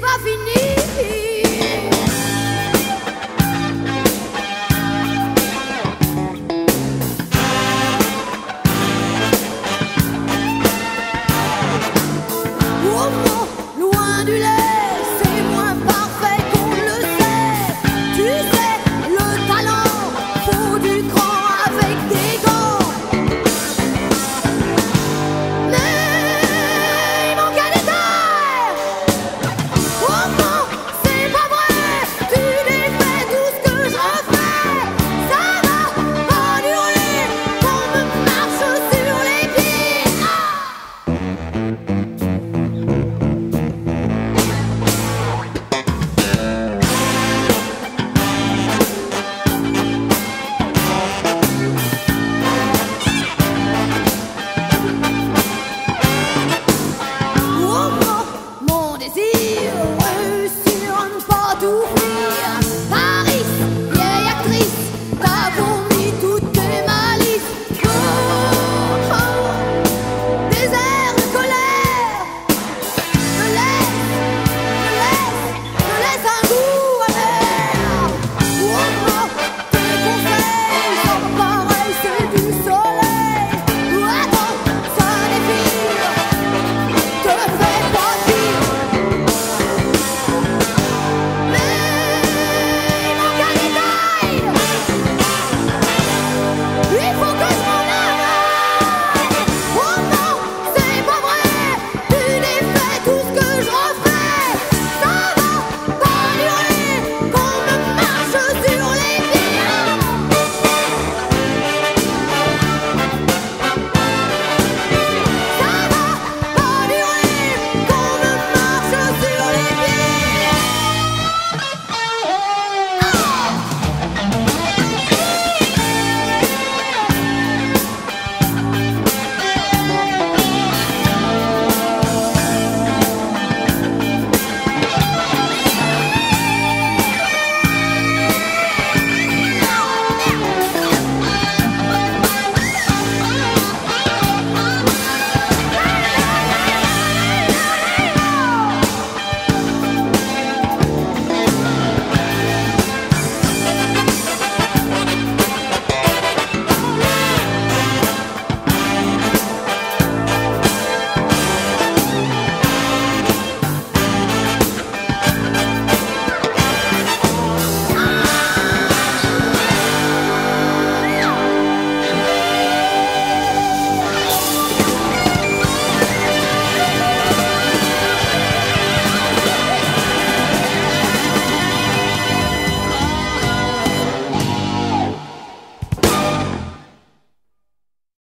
c'est pas fini.